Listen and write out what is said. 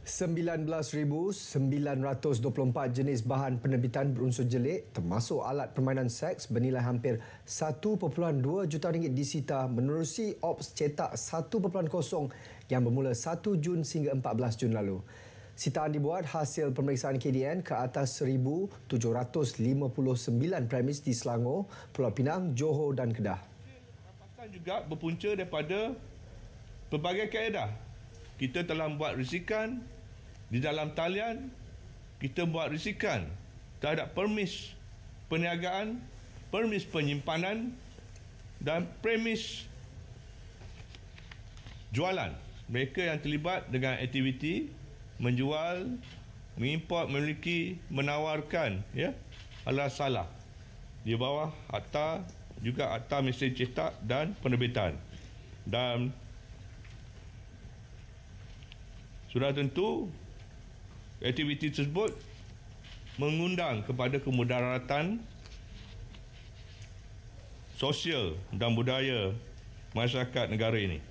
19,924 jenis bahan penerbitan berunsur jelik termasuk alat permainan seks bernilai hampir 1.2 juta ringgit disita menerusi Ops Cetak 1.0 yang bermula 1 Jun hingga 14 Jun lalu. Sitaan dibuat hasil pemeriksaan KDN ke atas 1,759 premis di Selangor, Pulau Pinang, Johor dan Kedah. Rapasan juga berpunca daripada pelbagai kaedah kita telah buat risikan di dalam talian. Kita buat risikan terhadap permis perniagaan permis penyimpanan dan premis jualan. Mereka yang terlibat dengan aktiviti menjual mengimport memiliki menawarkan ya adalah salah. Di bawah akta juga akta mesin cetak dan penerbitan. Dan sudah tentu aktiviti tersebut mengundang kepada kemudaratan sosial dan budaya masyarakat negara ini.